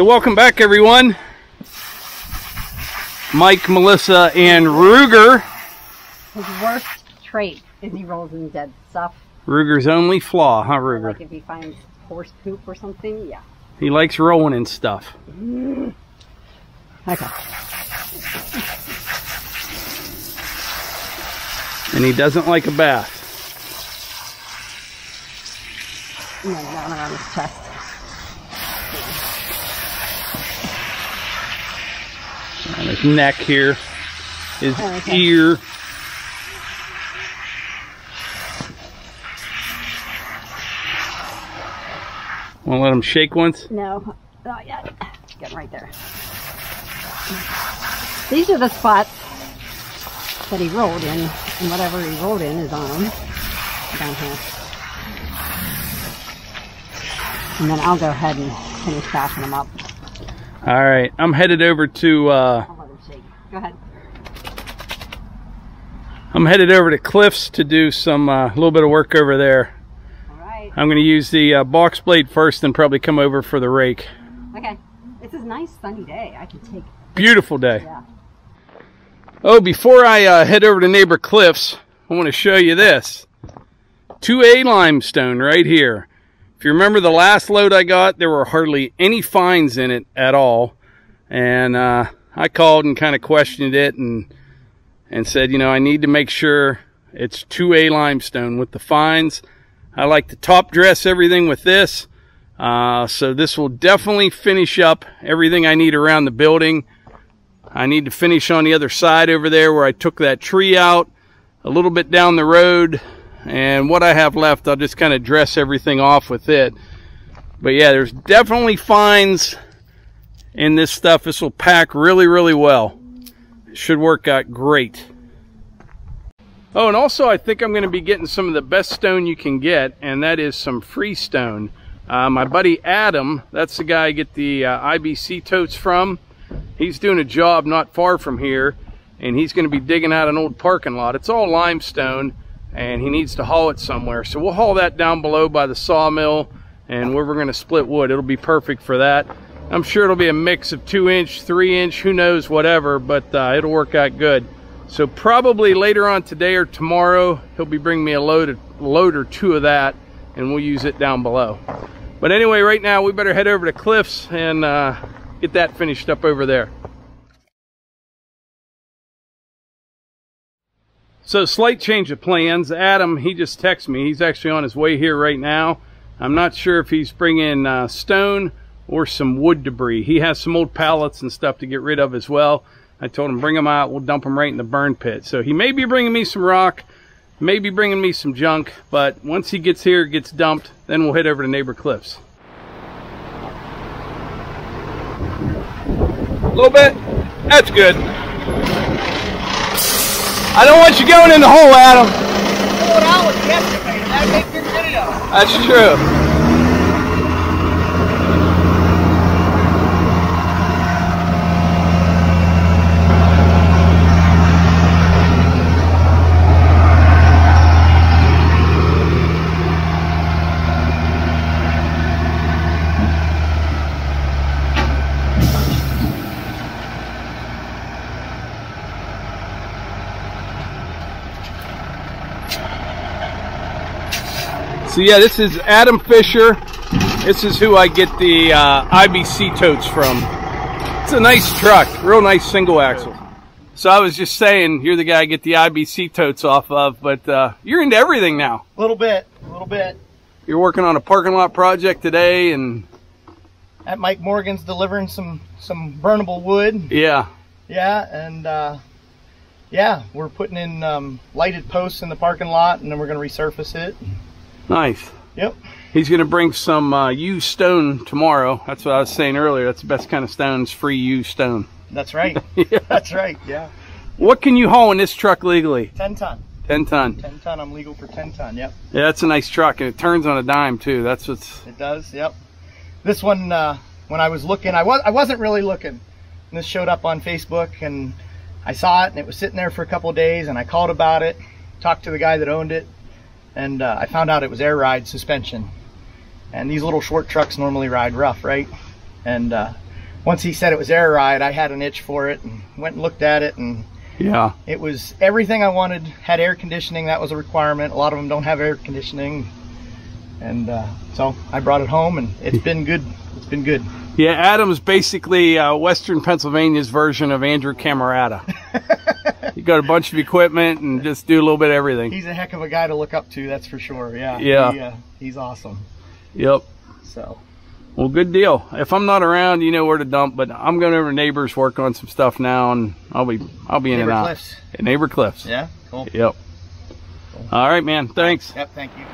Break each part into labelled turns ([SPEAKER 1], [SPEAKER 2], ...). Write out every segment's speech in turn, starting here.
[SPEAKER 1] So welcome back everyone. Mike, Melissa, and Ruger.
[SPEAKER 2] His worst trait is he rolls in dead stuff.
[SPEAKER 1] Ruger's only flaw, huh Ruger?
[SPEAKER 2] Like if he finds horse poop or something, yeah.
[SPEAKER 1] He likes rolling in stuff. Mm.
[SPEAKER 2] Okay.
[SPEAKER 1] And he doesn't like a bath.
[SPEAKER 2] Then down around his chest.
[SPEAKER 1] On his neck here. His
[SPEAKER 2] Oh, okay.
[SPEAKER 1] ear. Wanna let him shake once?
[SPEAKER 2] No, not yet. Getting right there. These are the spots that he rolled in, and whatever he rolled in is on them. Down here. And then I'll go ahead and finish backing them up.
[SPEAKER 1] Alright, I'm headed over to uh
[SPEAKER 2] I'll let him shake. Go ahead.
[SPEAKER 1] I'm headed over to Cliffs to do some a uh, little bit of work over there.
[SPEAKER 2] All right.
[SPEAKER 1] I'm going to use the uh, box blade first and probably come over for the rake.
[SPEAKER 2] Okay. It's a nice sunny day. I could take.
[SPEAKER 1] Beautiful day.
[SPEAKER 2] Yeah.
[SPEAKER 1] Oh, before I uh, head over to neighbor Cliffs, I want to show you this. 2A limestone right here. If you remember the last load I got, there were hardly any fines in it at all. And uh, I called and kind of questioned it and and said, you know, I need to make sure it's 2A limestone with the fines. I like to top dress everything with this. Uh, so this will definitely finish up everything I need around the building. I need to finish on the other side over there where I took that tree out a little bit down the road. And what I have left, I'll just kind of dress everything off with it. But yeah, there's definitely fines in this stuff. This will pack really, really well. Should work out great. Oh, and also I think I'm going to be getting some of the best stone you can get, and that is some freestone. Uh, my buddy Adam, that's the guy I get the uh, IBC totes from. He's doing a job not far from here, and he's going to be digging out an old parking lot. It's all limestone, and he needs to haul it somewhere. So we'll haul that down below by the sawmill, and where we're going to split wood. It'll be perfect for that. I'm sure it'll be a mix of two inch, three inch, who knows, whatever, but uh, it'll work out good. So probably later on today or tomorrow, he'll be bringing me a load, of, load or two of that, and we'll use it down below. But anyway, right now we better head over to Cliffs and uh, get that finished up over there. So slight change of plans. Adam, he just texted me. He's actually on his way here right now. I'm not sure if he's bringing uh, stone or some wood debris. He has some old pallets and stuff to get rid of as well. I told him bring them out. We'll dump them right in the burn pit. So he may be bringing me some rock, maybe bringing me some junk. But once he gets here, gets dumped, then we'll head over to Neighbor Cliffs. A little bit. That's good. I don't want you going in the hole, Adam.
[SPEAKER 3] Pull it out with the excavator. That makes your video.
[SPEAKER 1] That's true. So yeah, this is Adam Fisher. This is who I get the uh, IBC totes from. It's a nice truck, real nice single axle. So I was just saying, you're the guy I get the IBC totes off of, but uh, you're into everything now.
[SPEAKER 3] A little bit. A little bit.
[SPEAKER 1] You're working on a parking lot project today, and
[SPEAKER 3] At Mike Morgan's delivering some some burnable wood.
[SPEAKER 1] yeah,
[SPEAKER 3] Yeah, and uh, yeah, we're putting in um, lighted posts in the parking lot, and then we're going to resurface it.
[SPEAKER 1] Nice.
[SPEAKER 3] Yep.
[SPEAKER 1] He's going to bring some uh, used stone tomorrow. That's what I was saying earlier. That's the best kind of stone is free used stone.
[SPEAKER 3] That's right.
[SPEAKER 1] Yeah.
[SPEAKER 3] That's right. Yeah.
[SPEAKER 1] What can you haul in this truck legally?
[SPEAKER 3] 10 ton.
[SPEAKER 1] 10 ton.
[SPEAKER 3] 10 ton. I'm legal for 10 ton. Yep.
[SPEAKER 1] Yeah, that's a nice truck, and it turns on a dime too. That's what's
[SPEAKER 3] It does. Yep. This one, uh, when I was looking, I was I wasn't really looking. And this showed up on Facebook, and I saw it, and it was sitting there for a couple of days, and I called about it, talked to the guy that owned it, and uh, I found out it was air ride suspension. And these little short trucks normally ride rough, right? And uh, once he said it was air ride, I had an itch for it and went and looked at it and
[SPEAKER 1] Yeah.
[SPEAKER 3] it was everything I wanted. Had air conditioning, that was a requirement. A lot of them don't have air conditioning. And uh, so I brought it home and it's been good. It's been good.
[SPEAKER 1] Yeah, Adam's basically uh, Western Pennsylvania's version of Andrew Camarata. you got a bunch of equipment and just do a little bit of everything.
[SPEAKER 3] He's a heck of a guy to look up to, that's for sure. Yeah.
[SPEAKER 1] Yeah.
[SPEAKER 3] He, uh, he's awesome.
[SPEAKER 1] Yep.
[SPEAKER 3] So
[SPEAKER 1] Well, good deal. If I'm not around, you know where to dump. But I'm going over to neighbors, work on some stuff now, and I'll be I'll be in
[SPEAKER 3] Neighbor
[SPEAKER 1] and out.
[SPEAKER 3] Cliffs.
[SPEAKER 1] At Neighbor Cliffs.
[SPEAKER 3] Yeah. Cool.
[SPEAKER 1] Yep. All right, man. Thanks.
[SPEAKER 3] Yep. Thank you.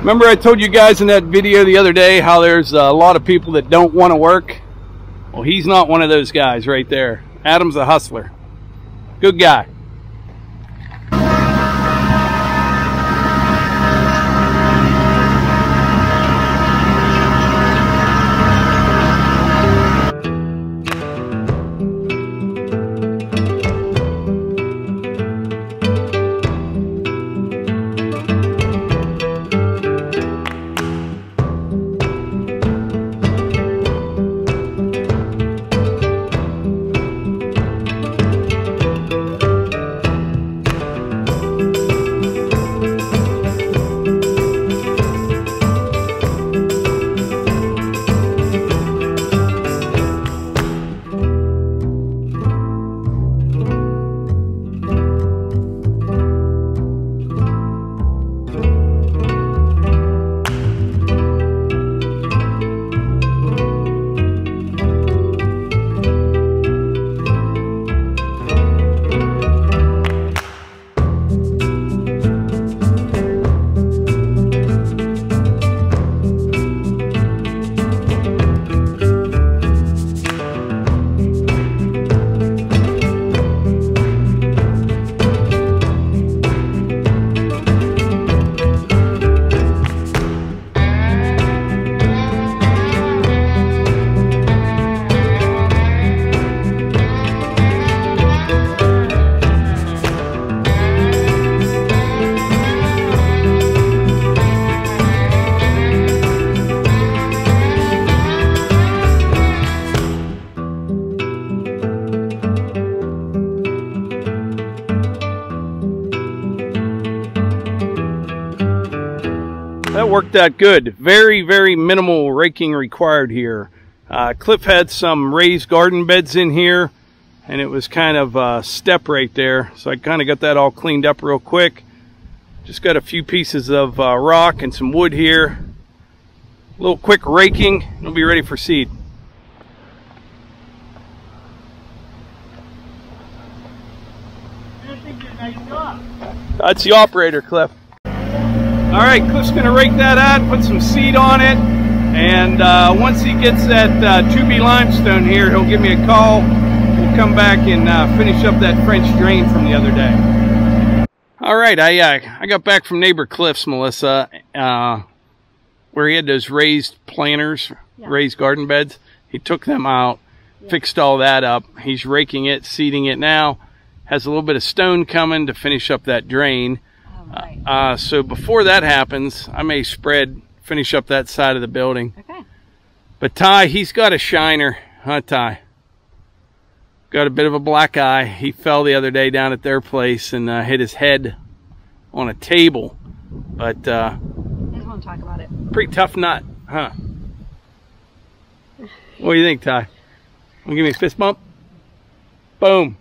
[SPEAKER 1] Remember I told you guys in that video the other day how there's a lot of people that don't want to work? Well, he's not one of those guys right there. Adam's a hustler. Good guy. Worked out good. Very, very minimal raking required here. Uh, Cliff had some raised garden beds in here, and it was kind of a step right there. So I kind of got that all cleaned up real quick. Just got a few pieces of uh, rock and some wood here. A little quick raking, and we'll be ready for seed. That's the operator, Cliff. All right, Cliff's gonna rake that out, put some seed on it, and uh, once he gets that uh, 2B limestone here, he'll give me a call. We'll come back and uh, finish up that French drain from the other day. All right, I uh, I got back from neighbor Cliff's, Melissa, uh, where he had those raised planters,
[SPEAKER 2] Yeah.
[SPEAKER 1] raised garden beds. He took them out, fixed all that up. He's raking it, seeding it now. Has a little bit of stone coming to finish up that drain.
[SPEAKER 2] Right.
[SPEAKER 1] Uh, so before that happens, I may spread, finish up that side of the building.
[SPEAKER 2] Okay.
[SPEAKER 1] But Ty, he's got a shiner, huh, Ty? Got a bit of a black eye. He fell the other day down at their place and uh, hit his head on a table. But uh,
[SPEAKER 2] I just want to talk about it.
[SPEAKER 1] pretty tough nut, huh? What do you think, Ty? Want to give me a fist bump? Boom.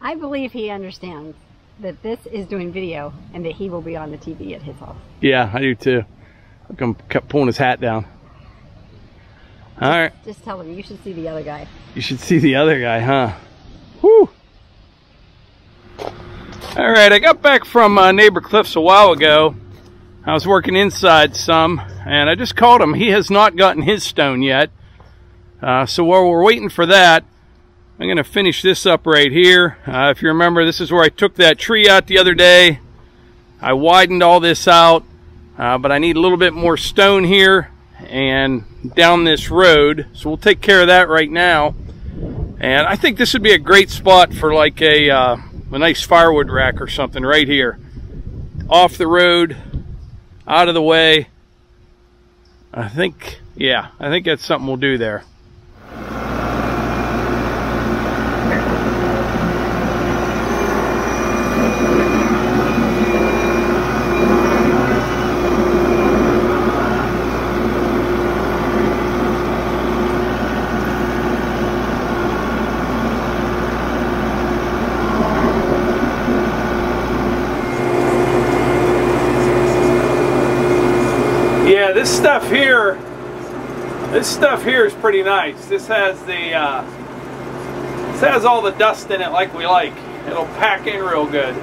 [SPEAKER 2] I believe he understands that this is doing video and that he will be on the TV at his house.
[SPEAKER 1] Yeah, I do too. I'm kept pulling his hat down. All right.
[SPEAKER 2] Just tell him you should see the other guy.
[SPEAKER 1] You should see the other guy, huh? Whew. All right, I got back from uh, Neighbor Cliffs a while ago. I was working inside some, and I just called him. He has not gotten his stone yet. Uh, so while we're waiting for that, I'm going to finish this up right here. Uh, if you remember, this is where I took that tree out the other day. I widened all this out, uh, but I need a little bit more stone here and down this road. So we'll take care of that right now. And I think this would be a great spot for like a, uh, a nice firewood rack or something right here. Off the road, out of the way. I think, yeah, I think that's something we'll do there. Yeah, this stuff here, this stuff here is pretty nice. This has the, uh, this has all the dust in it like we like. It'll pack in real good.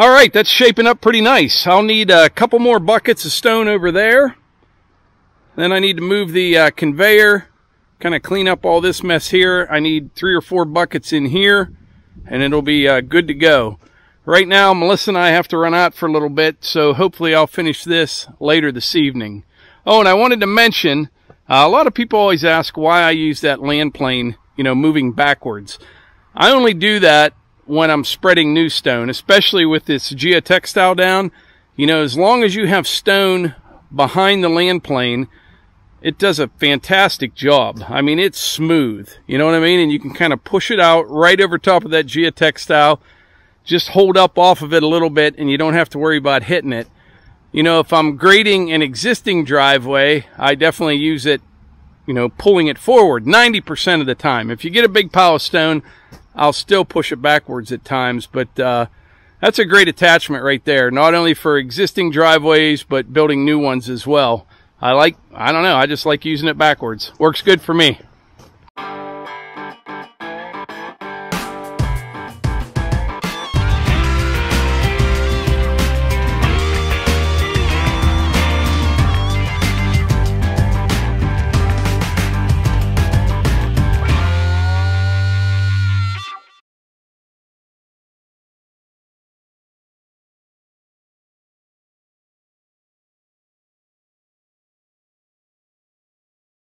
[SPEAKER 1] All right, that's shaping up pretty nice. I'll need a couple more buckets of stone over there. Then I need to move the uh, conveyor, kind of clean up all this mess here. I need three or four buckets in here, and it'll be uh, good to go. Right now, Melissa and I have to run out for a little bit, so hopefully I'll finish this later this evening. Oh, and I wanted to mention, uh, a lot of people always ask why I use that land plane, you know, moving backwards. I only do that when I'm spreading new stone, especially with this geotextile down. You know, as long as you have stone behind the land plane, it does a fantastic job. I mean, it's smooth. You know what I mean? And you can kind of push it out right over top of that geotextile. Just hold up off of it a little bit and you don't have to worry about hitting it. You know, if I'm grading an existing driveway, I definitely use it, you know, pulling it forward 90% of the time. If you get a big pile of stone, I'll still push it backwards at times, but uh, that's a great attachment right there. Not only for existing driveways, but building new ones as well. I like, I don't know, I just like using it backwards. Works good for me.